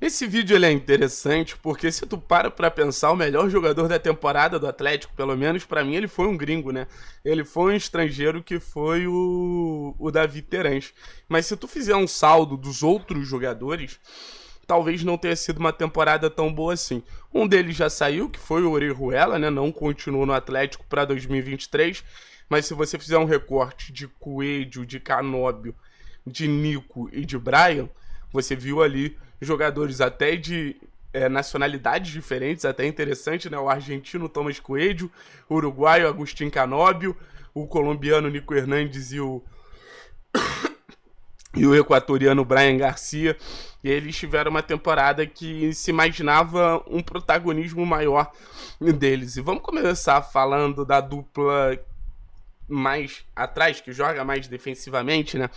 Esse vídeo ele é interessante porque se tu para pra pensar, o melhor jogador da temporada do Atlético, pelo menos para mim, ele foi um gringo, né? Ele foi um estrangeiro que foi o, o Davi Terãs. Mas se tu fizer um saldo dos outros jogadores, talvez não tenha sido uma temporada tão boa assim. Um deles já saiu, que foi o Orejuela, né? Não continuou no Atlético para 2023. Mas se você fizer um recorte de Coelho, de Canóbio, de Nico e de Brian, você viu ali jogadores até de é, nacionalidades diferentes, até interessante, né? O argentino Thomas Coelho, o uruguaio Agustin Canóbio, o colombiano Nico Hernandes e o e o equatoriano Brian Garcia. E eles tiveram uma temporada que se imaginava um protagonismo maior deles. E vamos começar falando da dupla mais atrás, que joga mais defensivamente, né?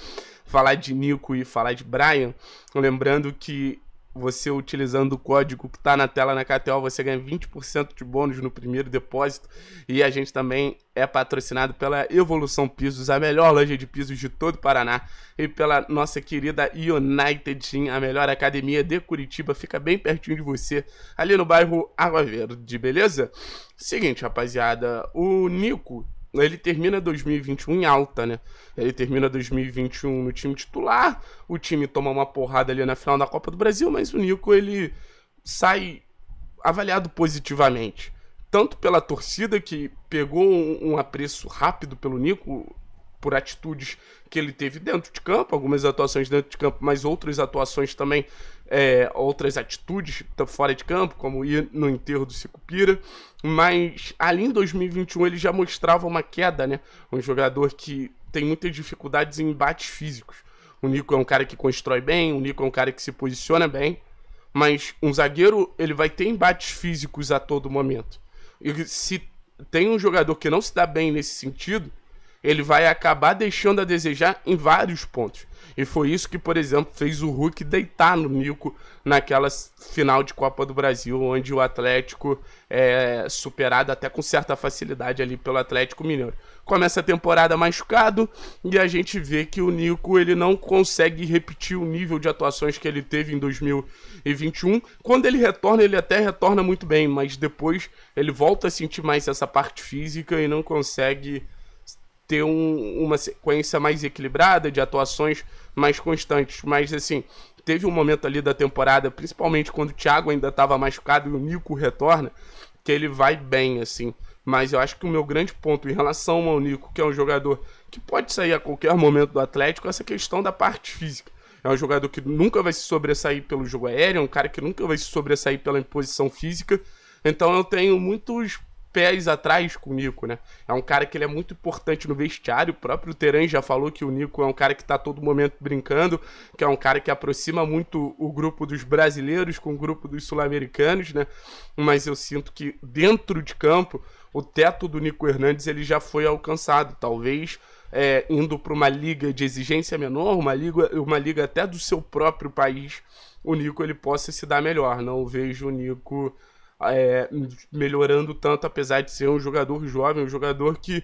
Falar de Nico e falar de Brian. Lembrando que você utilizando o código que está na tela na KTO, você ganha 20% de bônus no primeiro depósito. E a gente também é patrocinado pela Evolução Pisos, a melhor loja de pisos de todo o Paraná. E pela nossa querida United Team, a melhor academia de Curitiba. Fica bem pertinho de você, ali no bairro Água Verde, beleza? Seguinte, rapaziada, o Nico ele termina 2021 em alta, né? Ele termina 2021 no time titular, o time toma uma porrada ali na final da Copa do Brasil, mas o Nico ele sai avaliado positivamente. Tanto pela torcida que pegou um, um apreço rápido pelo Nico, por atitudes que ele teve dentro de campo, algumas atuações dentro de campo, mas outras atuações também, é, outras atitudes fora de campo, como ir no enterro do Sicupira. Mas ali em 2021 ele já mostrava uma queda, né? Um jogador que tem muitas dificuldades em embates físicos. O Nico é um cara que constrói bem, o Nico é um cara que se posiciona bem, mas um zagueiro ele vai ter embates físicos a todo momento. E se tem um jogador que não se dá bem nesse sentido, ele vai acabar deixando a desejar em vários pontos. E foi isso que, por exemplo, fez o Hulk deitar no Nico naquela final de Copa do Brasil, onde o Atlético é superado até com certa facilidade ali pelo Atlético Mineiro. Começa a temporada machucado e a gente vê que o Nico ele não consegue repetir o nível de atuações que ele teve em 2021. Quando ele retorna, ele até retorna muito bem, mas depois ele volta a sentir mais essa parte física e não consegue ter um, uma sequência mais equilibrada de atuações mais constantes. Mas assim, teve um momento ali da temporada, principalmente quando o Thiago ainda estava machucado e o Nico retorna, que ele vai bem, assim. Mas eu acho que o meu grande ponto em relação ao Nico, que é um jogador que pode sair a qualquer momento do Atlético, é essa questão da parte física. É um jogador que nunca vai se sobressair pelo jogo aéreo, é um cara que nunca vai se sobressair pela imposição física. Então eu tenho muitos pés atrás com o Nico, né? É um cara que ele é muito importante no vestiário. O próprio Teran já falou que o Nico é um cara que tá todo momento brincando, que é um cara que aproxima muito o grupo dos brasileiros com o grupo dos sul-americanos, né? Mas eu sinto que dentro de campo o teto do Nico Hernandes ele já foi alcançado, talvez é, indo para uma liga de exigência menor, uma liga, uma liga até do seu próprio país, o Nico ele possa se dar melhor. Não vejo o Nico é, melhorando tanto, apesar de ser um jogador jovem, um jogador que,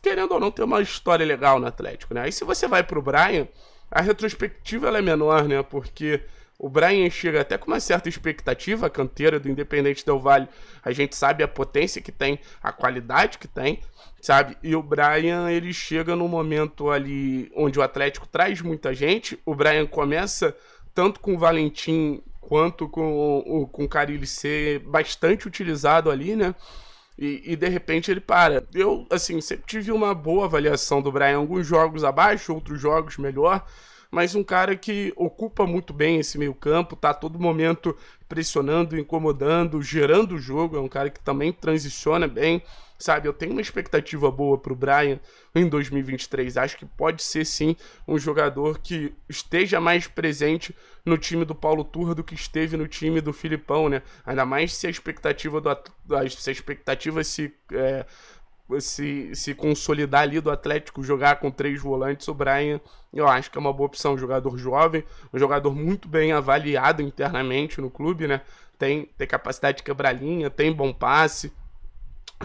querendo ou não, tem uma história legal no Atlético, né? Aí se você vai pro Brian, a retrospectiva ela é menor, né? Porque o Brian chega até com uma certa expectativa, a canteira do Independente Del Vale, a gente sabe a potência que tem, a qualidade que tem, sabe? E o Brian, ele chega no momento ali onde o Atlético traz muita gente, o Brian começa tanto com o Valentim quanto com o com Carilli ser bastante utilizado ali, né? E, e, de repente ele para. Eu, assim, sempre tive uma boa avaliação do Brian. Alguns jogos abaixo, outros jogos melhor. Mas um cara que ocupa muito bem esse meio campo, tá a todo momento pressionando, incomodando, gerando o jogo. É um cara que também transiciona bem. Sabe, eu tenho uma expectativa boa para o Brian em 2023. Acho que pode ser sim um jogador que esteja mais presente no time do Paulo Turra do que esteve no time do Filipão, né? Ainda mais se a expectativa do se a expectativa se é, se, se consolidar ali do Atlético, jogar com três volantes, o Brian, eu acho que é uma boa opção. Um jogador jovem, um jogador muito bem avaliado internamente no clube, né? Tem, tem capacidade de quebrar linha, tem bom passe,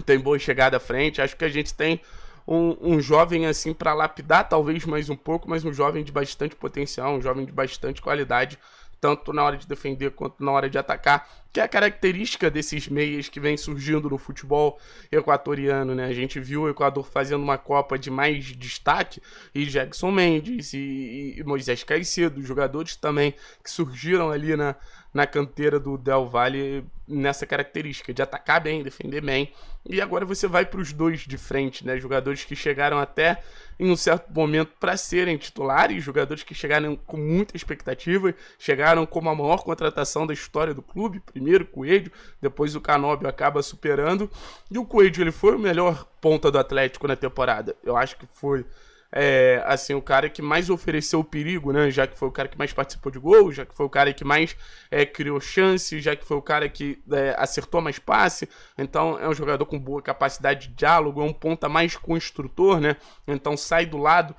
tem boa chegada à frente. Acho que a gente tem um, um jovem assim para lapidar, talvez mais um pouco, mas um jovem de bastante potencial, um jovem de bastante qualidade tanto na hora de defender quanto na hora de atacar, que é a característica desses meias que vem surgindo no futebol equatoriano, né? A gente viu o Equador fazendo uma Copa de mais destaque e Jackson Mendes e, e Moisés Caicedo, jogadores também que surgiram ali na, na canteira do Del Valle nessa característica de atacar bem, defender bem. E agora você vai para os dois de frente, né? Jogadores que chegaram até em um certo momento para serem titulares, jogadores que chegaram com muita expectativa, chegaram como a maior contratação da história do clube. Primeiro o Coelho, depois o Canóbio acaba superando. E o Coelho ele foi o melhor ponta do Atlético na temporada. Eu acho que foi é, assim, o cara que mais ofereceu perigo, né? Já que foi o cara que mais participou de gol, já que foi o cara que mais é, criou chance, já que foi o cara que é, acertou mais passe. Então é um jogador com boa capacidade de diálogo, é um ponta mais construtor, né? Então sai do lado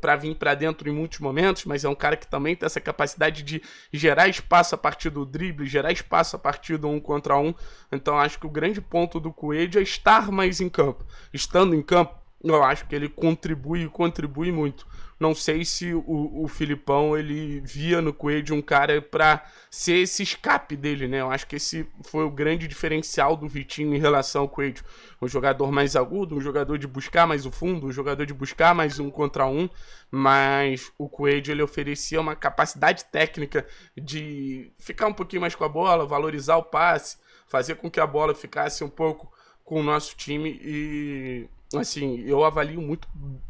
para vir para dentro em muitos momentos, mas é um cara que também tem essa capacidade de gerar espaço a partir do drible, gerar espaço a partir do um contra um. Então acho que o grande ponto do Coelho é estar mais em campo. Estando em campo, eu acho que ele contribui contribui muito. Não sei se o, o Filipão ele via no Coelho um cara para ser esse escape dele, né? Eu acho que esse foi o grande diferencial do Vitinho em relação ao Coelho. Um jogador mais agudo, um jogador de buscar mais o fundo, um jogador de buscar mais um contra um, mas o Coelho ele oferecia uma capacidade técnica de ficar um pouquinho mais com a bola, valorizar o passe, fazer com que a bola ficasse um pouco com o nosso time e assim, eu avalio muito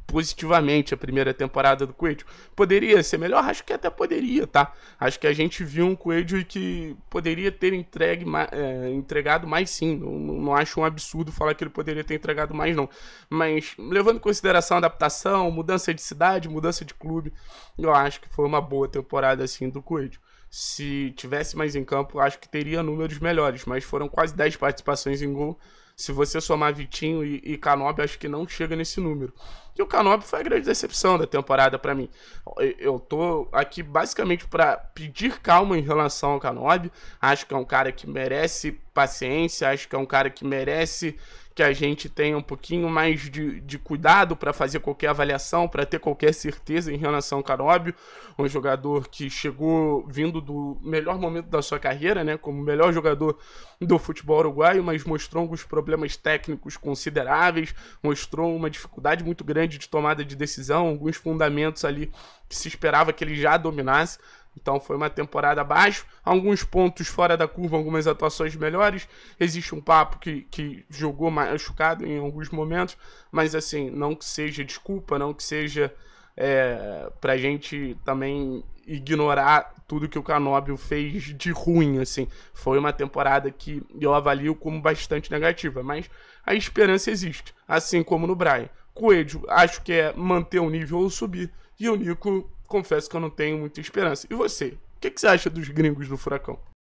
positivamente a primeira temporada do Coelho. Poderia ser melhor? Acho que até poderia, tá? Acho que a gente viu um Coelho que poderia ter entregue, é, entregado mais sim. Não, não acho um absurdo falar que ele poderia ter entregado mais, não. Mas levando em consideração a adaptação, mudança de cidade, mudança de clube, eu acho que foi uma boa temporada assim do Coelho se tivesse mais em campo, acho que teria números melhores, mas foram quase 10 participações em gol se você somar Vitinho e, e acho que não chega nesse número. E o Canobi foi a grande decepção da temporada para mim. Eu tô aqui basicamente para pedir calma em relação ao Canobi. Acho que é um cara que merece paciência, acho que é um cara que merece que a gente tenha um pouquinho mais de, de cuidado para fazer qualquer avaliação, para ter qualquer certeza em relação ao Canóbio, um jogador que chegou vindo do melhor momento da sua carreira, né, como melhor jogador do futebol uruguaio, mas mostrou alguns problemas técnicos consideráveis, mostrou uma dificuldade muito grande de tomada de decisão, alguns fundamentos ali que se esperava que ele já dominasse. Então foi uma temporada abaixo, alguns pontos fora da curva, algumas atuações melhores. Existe um papo que, que jogou machucado em alguns momentos, mas assim, não que seja desculpa, não que seja é, pra gente também ignorar tudo que o Canóbio fez de ruim, assim. Foi uma temporada que eu avalio como bastante negativa, mas a esperança existe, assim como no Brian. Coelho, acho que é manter o nível ou subir, e o Nico confesso que eu não tenho muita esperança. E você? O que, que você acha dos gringos do Furacão?